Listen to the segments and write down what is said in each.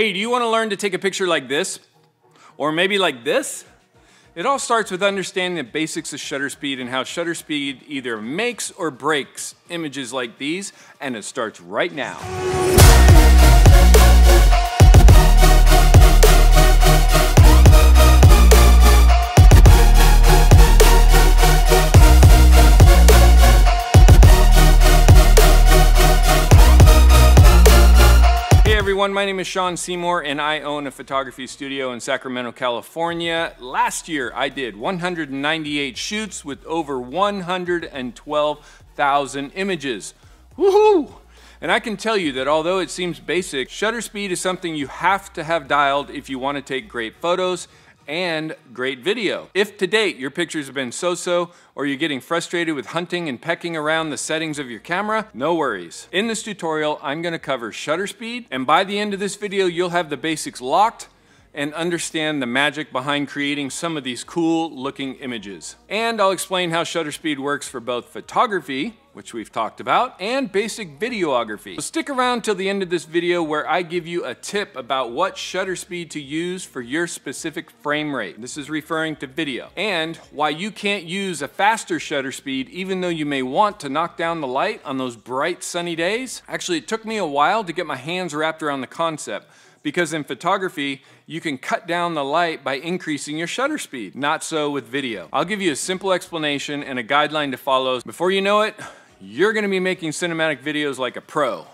Hey, do you want to learn to take a picture like this? Or maybe like this? It all starts with understanding the basics of shutter speed and how shutter speed either makes or breaks images like these, and it starts right now. Everyone. My name is Sean Seymour, and I own a photography studio in Sacramento, California. Last year, I did 198 shoots with over 112,000 images. Woohoo! And I can tell you that although it seems basic, shutter speed is something you have to have dialed if you want to take great photos and great video. If to date your pictures have been so-so or you're getting frustrated with hunting and pecking around the settings of your camera, no worries. In this tutorial, I'm gonna cover shutter speed, and by the end of this video, you'll have the basics locked and understand the magic behind creating some of these cool looking images. And I'll explain how shutter speed works for both photography, which we've talked about, and basic videography. So stick around till the end of this video where I give you a tip about what shutter speed to use for your specific frame rate. This is referring to video. And why you can't use a faster shutter speed even though you may want to knock down the light on those bright sunny days. Actually, it took me a while to get my hands wrapped around the concept because in photography, you can cut down the light by increasing your shutter speed. Not so with video. I'll give you a simple explanation and a guideline to follow. Before you know it, you're gonna be making cinematic videos like a pro.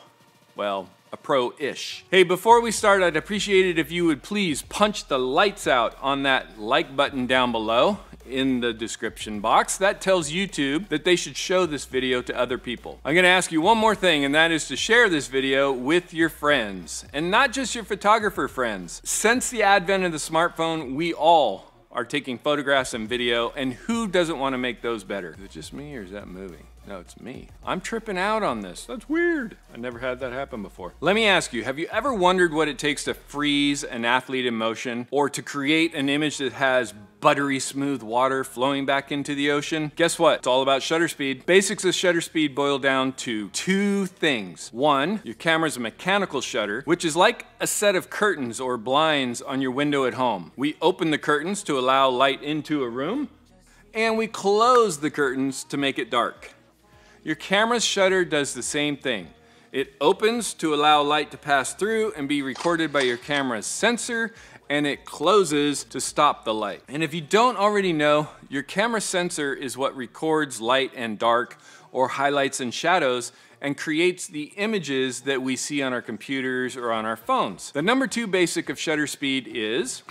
Well, a pro-ish. Hey, before we start, I'd appreciate it if you would please punch the lights out on that like button down below in the description box. That tells YouTube that they should show this video to other people. I'm gonna ask you one more thing, and that is to share this video with your friends, and not just your photographer friends. Since the advent of the smartphone, we all are taking photographs and video, and who doesn't wanna make those better? Is it just me or is that moving? No, it's me. I'm tripping out on this. That's weird. I never had that happen before. Let me ask you, have you ever wondered what it takes to freeze an athlete in motion or to create an image that has buttery smooth water flowing back into the ocean? Guess what? It's all about shutter speed. Basics of shutter speed boil down to two things. One, your camera's a mechanical shutter, which is like a set of curtains or blinds on your window at home. We open the curtains to allow light into a room, and we close the curtains to make it dark. Your camera's shutter does the same thing. It opens to allow light to pass through and be recorded by your camera's sensor, and it closes to stop the light. And if you don't already know, your camera sensor is what records light and dark, or highlights and shadows, and creates the images that we see on our computers or on our phones. The number two basic of shutter speed is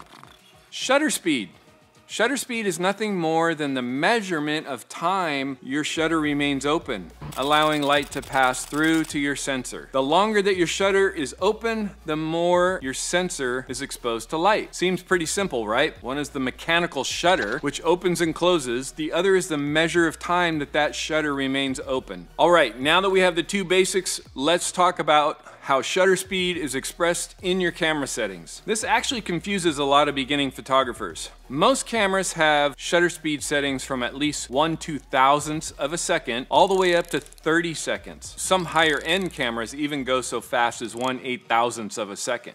shutter speed. Shutter speed is nothing more than the measurement of time your shutter remains open, allowing light to pass through to your sensor. The longer that your shutter is open, the more your sensor is exposed to light. Seems pretty simple, right? One is the mechanical shutter, which opens and closes. The other is the measure of time that that shutter remains open. All right, now that we have the two basics, let's talk about how shutter speed is expressed in your camera settings. This actually confuses a lot of beginning photographers. Most cameras have shutter speed settings from at least 1 two thousandths of a second all the way up to 30 seconds. Some higher end cameras even go so fast as 1 eight thousandths of a second.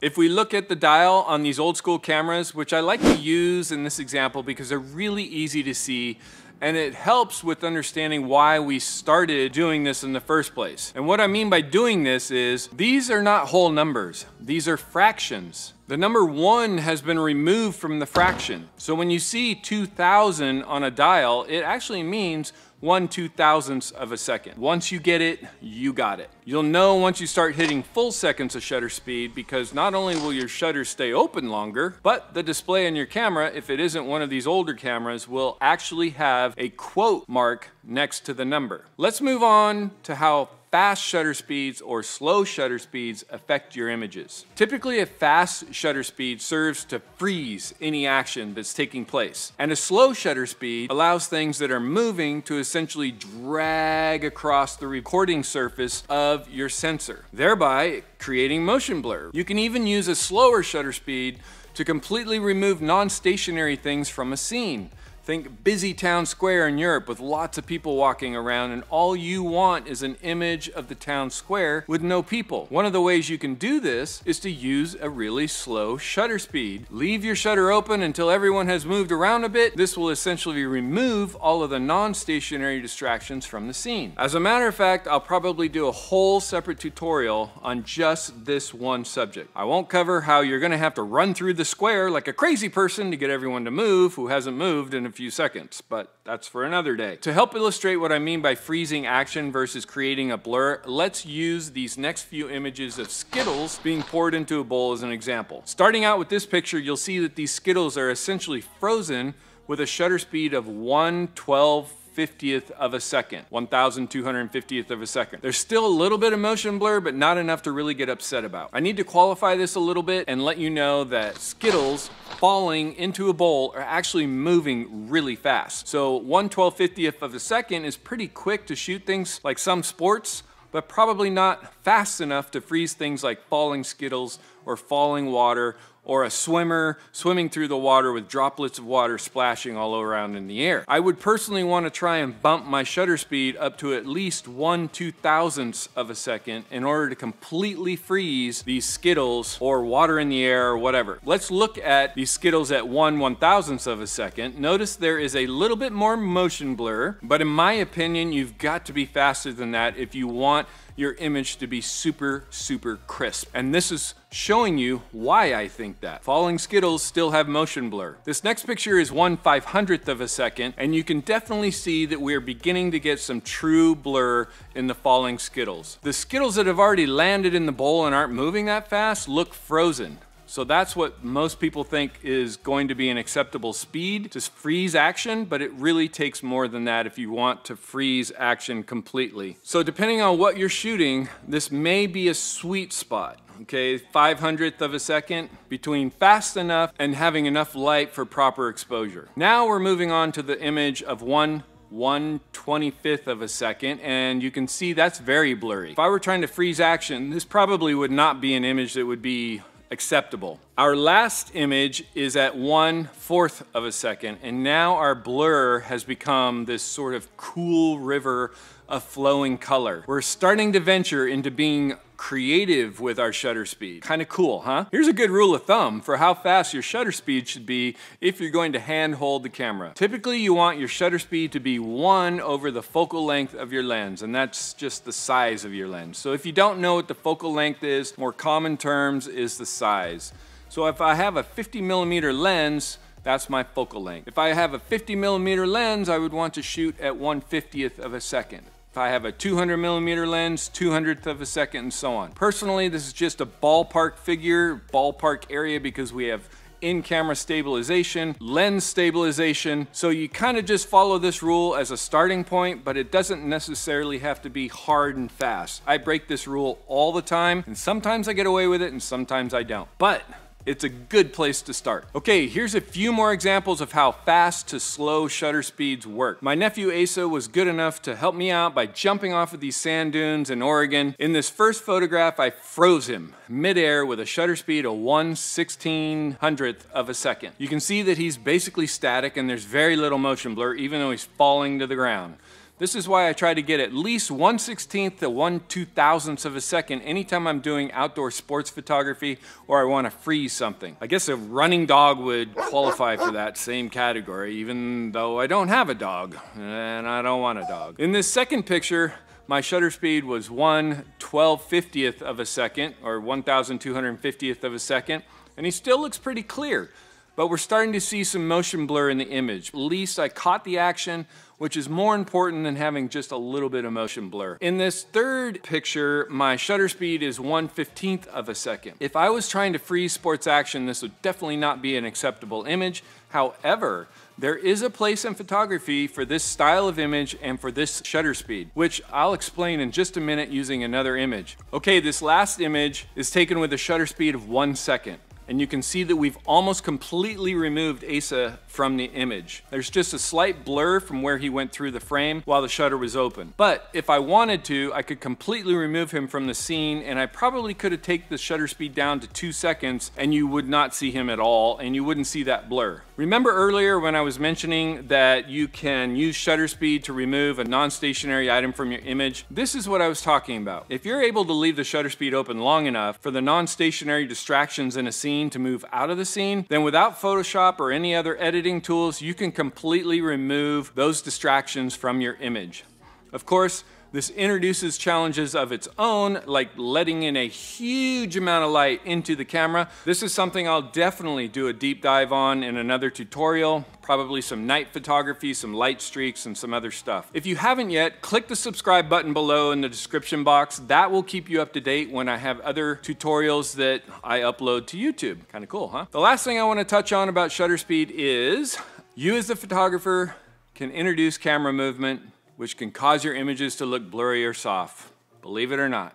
If we look at the dial on these old school cameras, which I like to use in this example because they're really easy to see, and it helps with understanding why we started doing this in the first place. And what I mean by doing this is these are not whole numbers, these are fractions. The number one has been removed from the fraction. So when you see 2000 on a dial, it actually means one two thousandths of a second. Once you get it, you got it. You'll know once you start hitting full seconds of shutter speed because not only will your shutter stay open longer, but the display on your camera, if it isn't one of these older cameras, will actually have a quote mark next to the number. Let's move on to how fast shutter speeds or slow shutter speeds affect your images. Typically a fast shutter speed serves to freeze any action that's taking place. And a slow shutter speed allows things that are moving to essentially drag across the recording surface of your sensor, thereby creating motion blur. You can even use a slower shutter speed to completely remove non-stationary things from a scene Think busy town square in Europe with lots of people walking around and all you want is an image of the town square with no people. One of the ways you can do this is to use a really slow shutter speed. Leave your shutter open until everyone has moved around a bit. This will essentially remove all of the non-stationary distractions from the scene. As a matter of fact, I'll probably do a whole separate tutorial on just this one subject. I won't cover how you're gonna have to run through the square like a crazy person to get everyone to move who hasn't moved in a few seconds, but that's for another day. To help illustrate what I mean by freezing action versus creating a blur, let's use these next few images of Skittles being poured into a bowl as an example. Starting out with this picture, you'll see that these Skittles are essentially frozen with a shutter speed of 1 12 50th of a second, 1,250th of a second. There's still a little bit of motion blur, but not enough to really get upset about. I need to qualify this a little bit and let you know that Skittles falling into a bowl are actually moving really fast. So 1 1250th of a second is pretty quick to shoot things like some sports, but probably not fast enough to freeze things like falling Skittles or falling water or a swimmer swimming through the water with droplets of water splashing all around in the air. I would personally want to try and bump my shutter speed up to at least one two thousandths of a second in order to completely freeze these Skittles or water in the air or whatever. Let's look at these Skittles at one one thousandths of a second. Notice there is a little bit more motion blur, but in my opinion, you've got to be faster than that if you want your image to be super, super crisp. And this is showing you why I think that. Falling Skittles still have motion blur. This next picture is 1 500th of a second, and you can definitely see that we're beginning to get some true blur in the falling Skittles. The Skittles that have already landed in the bowl and aren't moving that fast look frozen. So that's what most people think is going to be an acceptable speed to freeze action, but it really takes more than that if you want to freeze action completely. So depending on what you're shooting, this may be a sweet spot okay, 500th of a second between fast enough and having enough light for proper exposure. Now we're moving on to the image of one 1 25th of a second and you can see that's very blurry. If I were trying to freeze action, this probably would not be an image that would be acceptable. Our last image is at one fourth of a second, and now our blur has become this sort of cool river of flowing color. We're starting to venture into being creative with our shutter speed. Kind of cool, huh? Here's a good rule of thumb for how fast your shutter speed should be if you're going to hand hold the camera. Typically you want your shutter speed to be one over the focal length of your lens, and that's just the size of your lens. So if you don't know what the focal length is, more common terms is the size. So if I have a 50 millimeter lens, that's my focal length. If I have a 50 millimeter lens, I would want to shoot at 1 50th of a second. If I have a 200 millimeter lens, 200th of a second and so on. Personally, this is just a ballpark figure, ballpark area because we have in-camera stabilization, lens stabilization. So you kind of just follow this rule as a starting point, but it doesn't necessarily have to be hard and fast. I break this rule all the time, and sometimes I get away with it and sometimes I don't. But it's a good place to start. Okay, here's a few more examples of how fast to slow shutter speeds work. My nephew Asa was good enough to help me out by jumping off of these sand dunes in Oregon. In this first photograph, I froze him midair with a shutter speed of 1 1600th of a second. You can see that he's basically static and there's very little motion blur even though he's falling to the ground. This is why I try to get at least 1 16th to 1 2000th of a second anytime I'm doing outdoor sports photography or I want to freeze something. I guess a running dog would qualify for that same category even though I don't have a dog and I don't want a dog. In this second picture, my shutter speed was 1 1250th of a second or 1250th of a second and he still looks pretty clear but we're starting to see some motion blur in the image. At least I caught the action which is more important than having just a little bit of motion blur. In this third picture, my shutter speed is 1 15th of a second. If I was trying to freeze sports action, this would definitely not be an acceptable image. However, there is a place in photography for this style of image and for this shutter speed, which I'll explain in just a minute using another image. Okay, this last image is taken with a shutter speed of one second. And you can see that we've almost completely removed Asa from the image. There's just a slight blur from where he went through the frame while the shutter was open. But if I wanted to, I could completely remove him from the scene and I probably could have taken the shutter speed down to two seconds and you would not see him at all and you wouldn't see that blur. Remember earlier when I was mentioning that you can use shutter speed to remove a non-stationary item from your image? This is what I was talking about. If you're able to leave the shutter speed open long enough for the non-stationary distractions in a scene to move out of the scene, then without Photoshop or any other editing tools, you can completely remove those distractions from your image. Of course, this introduces challenges of its own, like letting in a huge amount of light into the camera. This is something I'll definitely do a deep dive on in another tutorial, probably some night photography, some light streaks, and some other stuff. If you haven't yet, click the subscribe button below in the description box. That will keep you up to date when I have other tutorials that I upload to YouTube. Kind of cool, huh? The last thing I want to touch on about shutter speed is you as the photographer can introduce camera movement which can cause your images to look blurry or soft, believe it or not.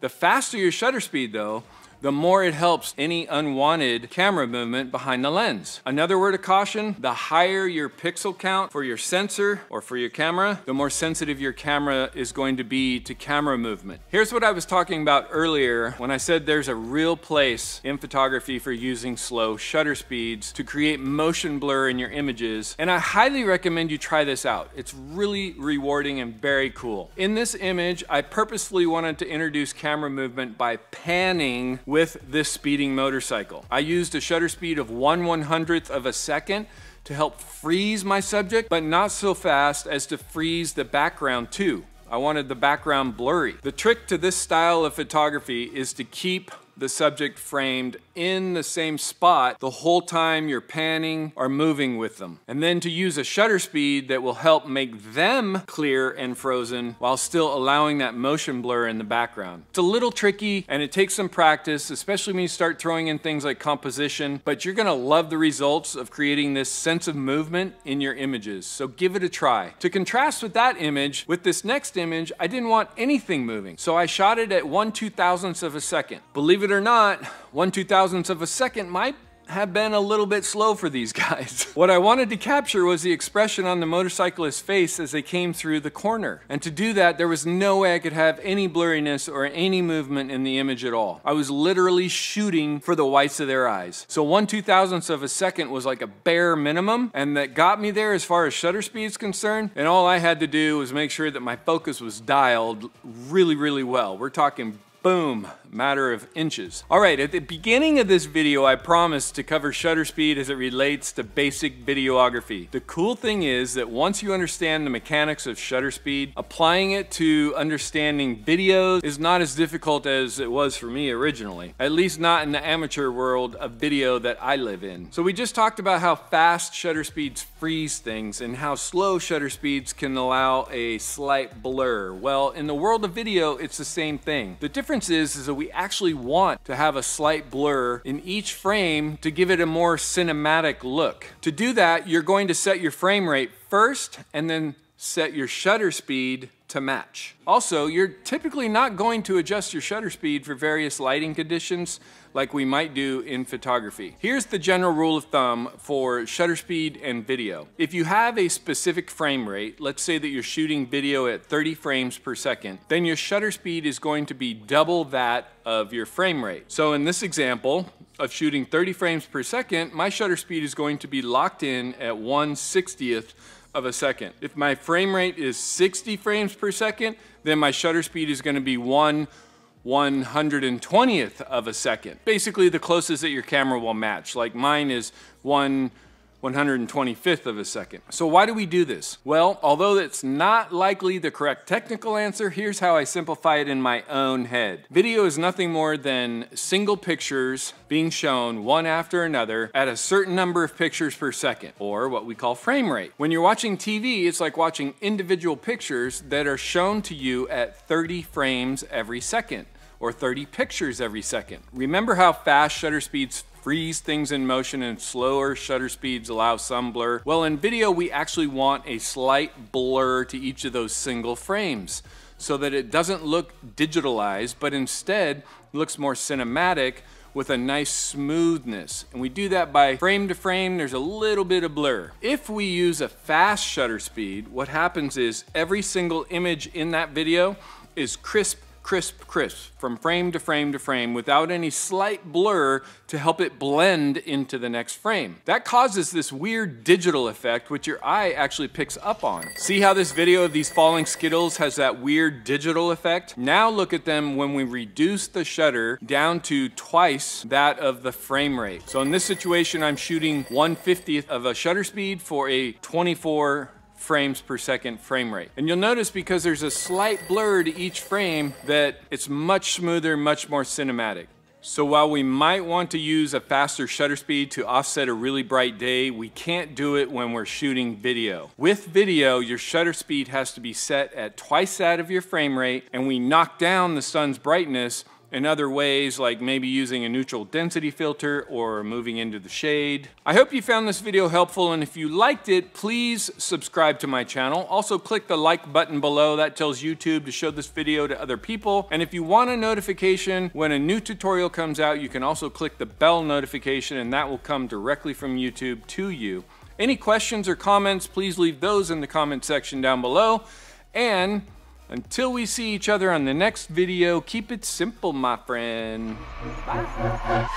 The faster your shutter speed though, the more it helps any unwanted camera movement behind the lens. Another word of caution, the higher your pixel count for your sensor or for your camera, the more sensitive your camera is going to be to camera movement. Here's what I was talking about earlier when I said there's a real place in photography for using slow shutter speeds to create motion blur in your images, and I highly recommend you try this out. It's really rewarding and very cool. In this image, I purposefully wanted to introduce camera movement by panning with this speeding motorcycle. I used a shutter speed of 1 100th of a second to help freeze my subject, but not so fast as to freeze the background too. I wanted the background blurry. The trick to this style of photography is to keep the subject framed in the same spot the whole time you're panning or moving with them. And then to use a shutter speed that will help make them clear and frozen while still allowing that motion blur in the background. It's a little tricky and it takes some practice, especially when you start throwing in things like composition, but you're gonna love the results of creating this sense of movement in your images. So give it a try. To contrast with that image, with this next image, I didn't want anything moving. So I shot it at 1 two thousandths of a second. Believe it or not, 1 two thousandths of a second might have been a little bit slow for these guys. what I wanted to capture was the expression on the motorcyclist's face as they came through the corner. And to do that, there was no way I could have any blurriness or any movement in the image at all. I was literally shooting for the whites of their eyes. So one two thousandths of a second was like a bare minimum, and that got me there as far as shutter speed is concerned. And all I had to do was make sure that my focus was dialed really, really well. We're talking Boom, matter of inches. All right, at the beginning of this video, I promised to cover shutter speed as it relates to basic videography. The cool thing is that once you understand the mechanics of shutter speed, applying it to understanding videos is not as difficult as it was for me originally, at least not in the amateur world of video that I live in. So we just talked about how fast shutter speeds freeze things and how slow shutter speeds can allow a slight blur. Well, in the world of video, it's the same thing. The difference is, is we actually want to have a slight blur in each frame to give it a more cinematic look. To do that, you're going to set your frame rate first and then set your shutter speed to match. Also, you're typically not going to adjust your shutter speed for various lighting conditions like we might do in photography. Here's the general rule of thumb for shutter speed and video. If you have a specific frame rate, let's say that you're shooting video at 30 frames per second, then your shutter speed is going to be double that of your frame rate. So in this example, of shooting 30 frames per second, my shutter speed is going to be locked in at 1 60th of a second. If my frame rate is 60 frames per second, then my shutter speed is gonna be 1 120th of a second. Basically the closest that your camera will match. Like mine is 1 125th of a second. So why do we do this? Well, although it's not likely the correct technical answer, here's how I simplify it in my own head. Video is nothing more than single pictures being shown one after another at a certain number of pictures per second, or what we call frame rate. When you're watching TV, it's like watching individual pictures that are shown to you at 30 frames every second or 30 pictures every second. Remember how fast shutter speeds freeze things in motion and slower shutter speeds allow some blur. Well, in video, we actually want a slight blur to each of those single frames so that it doesn't look digitalized, but instead looks more cinematic with a nice smoothness. And we do that by frame to frame, there's a little bit of blur. If we use a fast shutter speed, what happens is every single image in that video is crisp crisp, crisp, from frame to frame to frame without any slight blur to help it blend into the next frame. That causes this weird digital effect which your eye actually picks up on. See how this video of these falling Skittles has that weird digital effect? Now look at them when we reduce the shutter down to twice that of the frame rate. So in this situation, I'm shooting 1 50th of a shutter speed for a 24 frames per second frame rate. And you'll notice because there's a slight blur to each frame that it's much smoother, much more cinematic. So while we might want to use a faster shutter speed to offset a really bright day, we can't do it when we're shooting video. With video, your shutter speed has to be set at twice that of your frame rate, and we knock down the sun's brightness in other ways like maybe using a neutral density filter or moving into the shade. I hope you found this video helpful and if you liked it, please subscribe to my channel. Also click the like button below, that tells YouTube to show this video to other people. And if you want a notification when a new tutorial comes out, you can also click the bell notification and that will come directly from YouTube to you. Any questions or comments, please leave those in the comment section down below. And until we see each other on the next video, keep it simple, my friend. Bye.